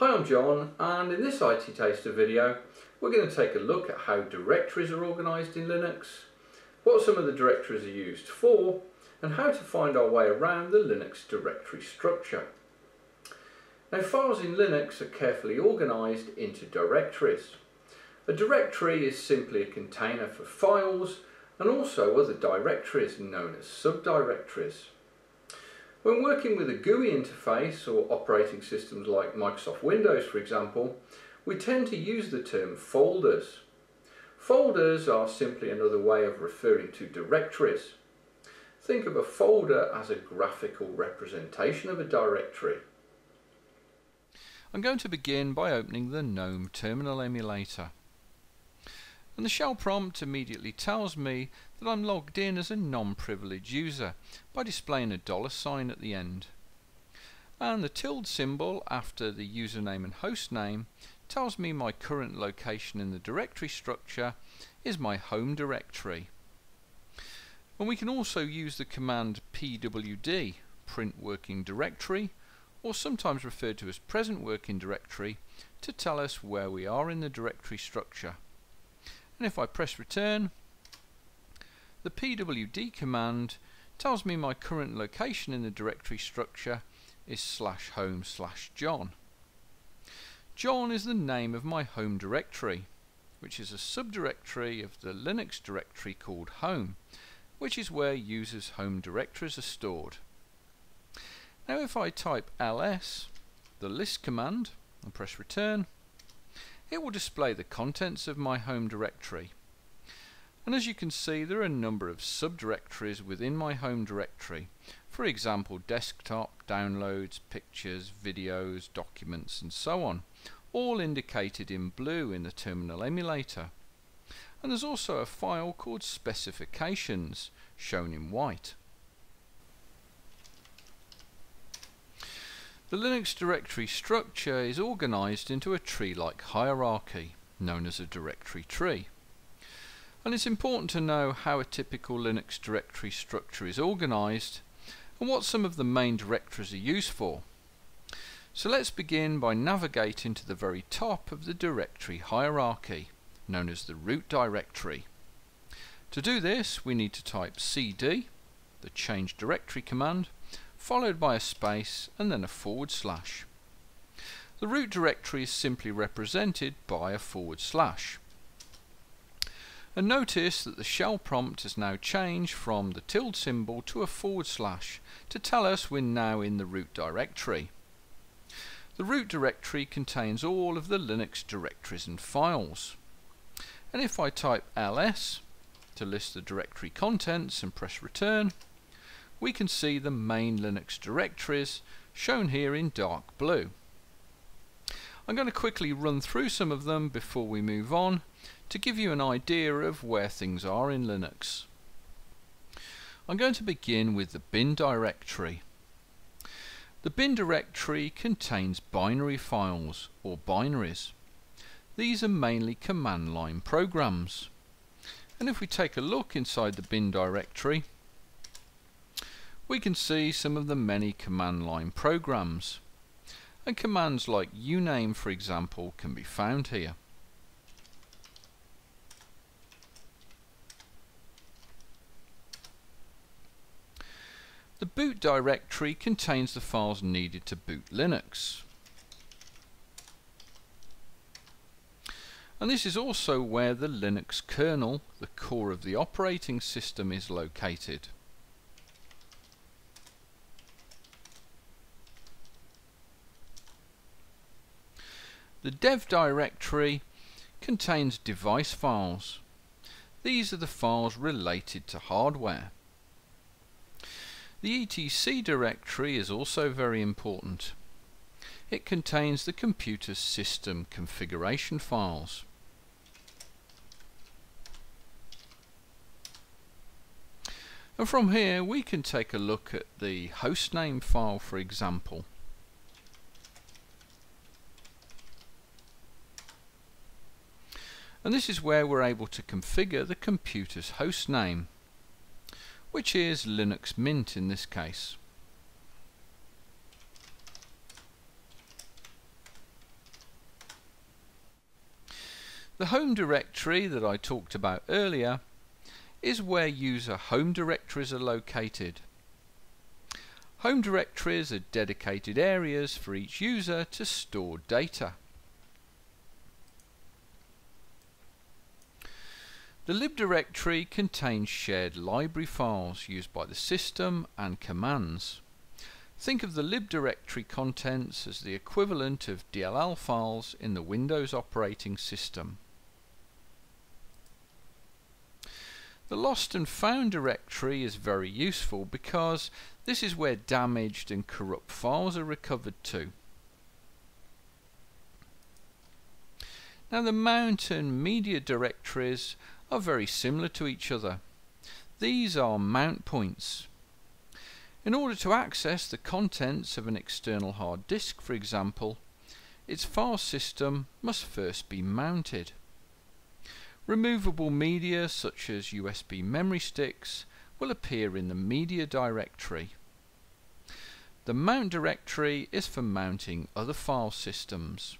Hi, I'm John and in this IT Taster video we're going to take a look at how directories are organised in Linux, what some of the directories are used for and how to find our way around the Linux directory structure. Now files in Linux are carefully organised into directories. A directory is simply a container for files and also other directories known as subdirectories. When working with a GUI interface or operating systems like Microsoft Windows for example, we tend to use the term folders. Folders are simply another way of referring to directories. Think of a folder as a graphical representation of a directory. I'm going to begin by opening the GNOME terminal emulator and the shell prompt immediately tells me that I'm logged in as a non-privileged user by displaying a dollar sign at the end. And the tilde symbol after the username and host name tells me my current location in the directory structure is my home directory. And we can also use the command pwd, print working directory, or sometimes referred to as present working directory, to tell us where we are in the directory structure and if I press return the pwd command tells me my current location in the directory structure is slash home slash John. John is the name of my home directory which is a subdirectory of the Linux directory called home which is where users home directories are stored. Now if I type ls the list command and press return it will display the contents of my home directory. And as you can see there are a number of subdirectories within my home directory. For example desktop, downloads, pictures, videos, documents and so on. All indicated in blue in the terminal emulator. And there's also a file called specifications shown in white. The Linux directory structure is organized into a tree-like hierarchy, known as a directory tree. And it's important to know how a typical Linux directory structure is organized and what some of the main directories are used for. So let's begin by navigating to the very top of the directory hierarchy, known as the root directory. To do this we need to type cd, the change directory command, followed by a space and then a forward slash. The root directory is simply represented by a forward slash. And notice that the shell prompt has now changed from the tilde symbol to a forward slash to tell us we're now in the root directory. The root directory contains all of the Linux directories and files. And if I type ls to list the directory contents and press return, we can see the main Linux directories shown here in dark blue. I'm going to quickly run through some of them before we move on to give you an idea of where things are in Linux. I'm going to begin with the bin directory. The bin directory contains binary files or binaries. These are mainly command line programs. And if we take a look inside the bin directory, we can see some of the many command line programs. And commands like uname for example can be found here. The boot directory contains the files needed to boot Linux. And this is also where the Linux kernel, the core of the operating system, is located. The dev directory contains device files. These are the files related to hardware. The etc directory is also very important. It contains the computer's system configuration files. And from here we can take a look at the hostname file for example. and this is where we're able to configure the computer's host name which is Linux Mint in this case. The home directory that I talked about earlier is where user home directories are located. Home directories are dedicated areas for each user to store data. The lib directory contains shared library files used by the system and commands. Think of the lib directory contents as the equivalent of DLL files in the Windows operating system. The lost and found directory is very useful because this is where damaged and corrupt files are recovered to. Now the mount and media directories are very similar to each other. These are mount points. In order to access the contents of an external hard disk, for example, its file system must first be mounted. Removable media such as USB memory sticks will appear in the media directory. The mount directory is for mounting other file systems.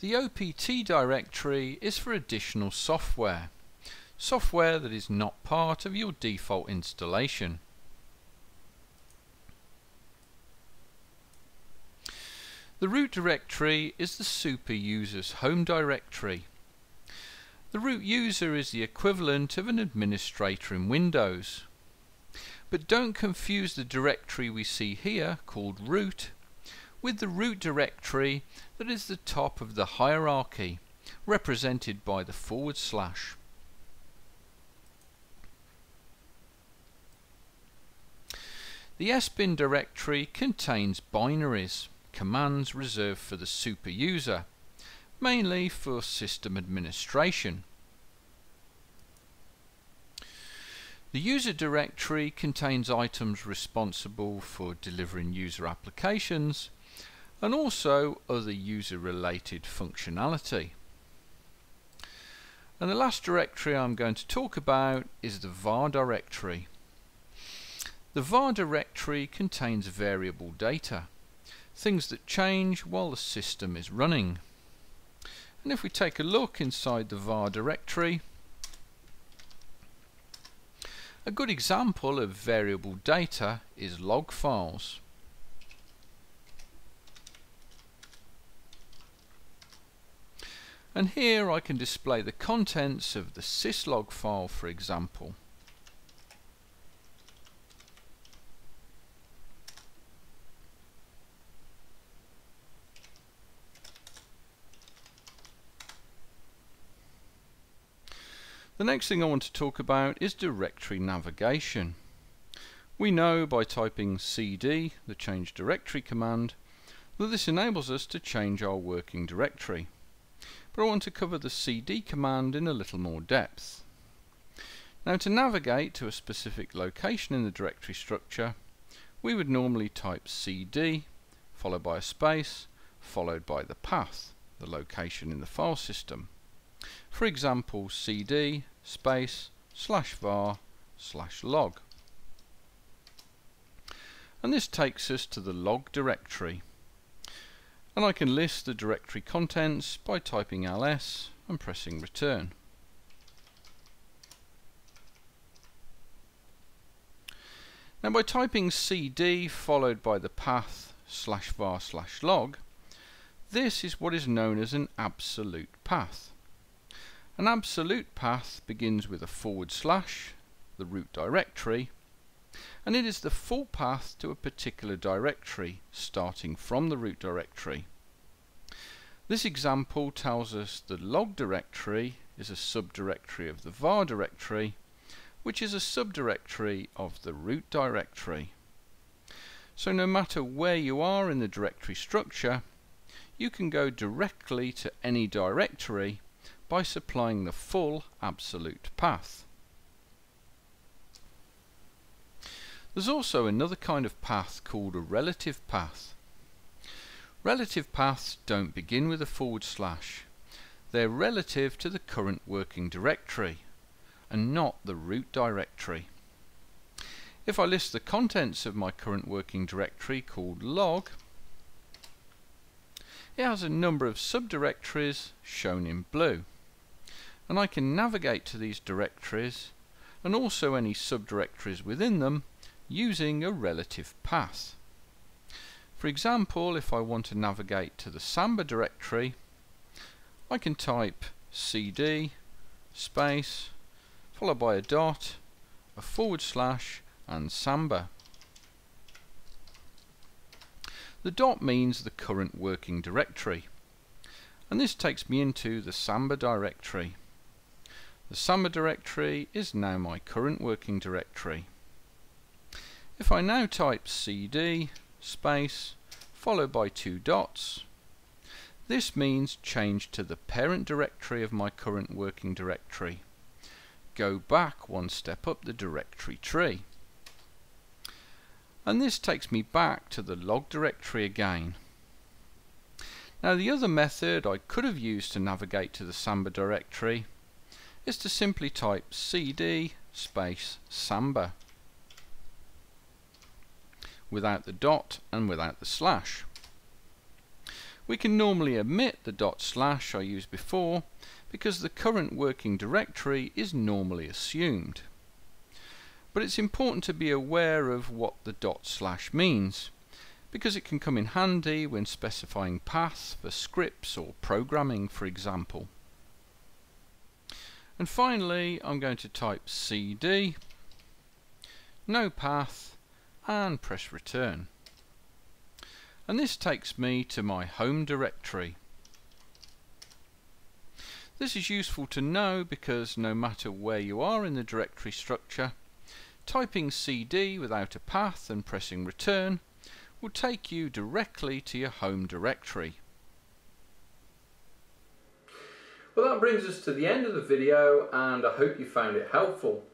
The OPT directory is for additional software, software that is not part of your default installation. The root directory is the super user's home directory. The root user is the equivalent of an administrator in Windows. But don't confuse the directory we see here, called root, with the root directory that is the top of the hierarchy, represented by the forward slash. The sbin directory contains binaries commands reserved for the super user, mainly for system administration. The user directory contains items responsible for delivering user applications and also other user related functionality. And the last directory I'm going to talk about is the var directory. The var directory contains variable data things that change while the system is running. And if we take a look inside the var directory, a good example of variable data is log files. And here I can display the contents of the syslog file for example. The next thing I want to talk about is directory navigation. We know by typing cd, the change directory command, that this enables us to change our working directory. I want to cover the cd command in a little more depth. Now to navigate to a specific location in the directory structure, we would normally type cd, followed by a space, followed by the path, the location in the file system. For example, cd space slash var slash log. And this takes us to the log directory. And I can list the directory contents by typing ls and pressing return. Now by typing cd followed by the path slash var slash log, this is what is known as an absolute path. An absolute path begins with a forward slash, the root directory, and it is the full path to a particular directory, starting from the root directory. This example tells us the log directory is a subdirectory of the var directory, which is a subdirectory of the root directory. So no matter where you are in the directory structure, you can go directly to any directory by supplying the full absolute path. There's also another kind of path called a relative path. Relative paths don't begin with a forward slash. They're relative to the current working directory and not the root directory. If I list the contents of my current working directory called log, it has a number of subdirectories shown in blue. And I can navigate to these directories and also any subdirectories within them using a relative path. For example, if I want to navigate to the Samba directory, I can type cd space followed by a dot, a forward slash and Samba. The dot means the current working directory and this takes me into the Samba directory. The Samba directory is now my current working directory. If I now type cd space followed by two dots this means change to the parent directory of my current working directory. Go back one step up the directory tree. And this takes me back to the log directory again. Now the other method I could have used to navigate to the Samba directory is to simply type cd space samba without the dot and without the slash. We can normally omit the dot slash I used before because the current working directory is normally assumed. But it's important to be aware of what the dot slash means because it can come in handy when specifying paths for scripts or programming for example. And finally, I'm going to type cd, no path, and press return. And this takes me to my home directory. This is useful to know because no matter where you are in the directory structure, typing cd without a path and pressing return will take you directly to your home directory. Well that brings us to the end of the video and I hope you found it helpful.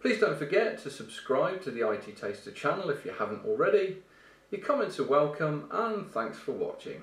Please don't forget to subscribe to the IT Taster channel if you haven't already. Your comments are welcome and thanks for watching.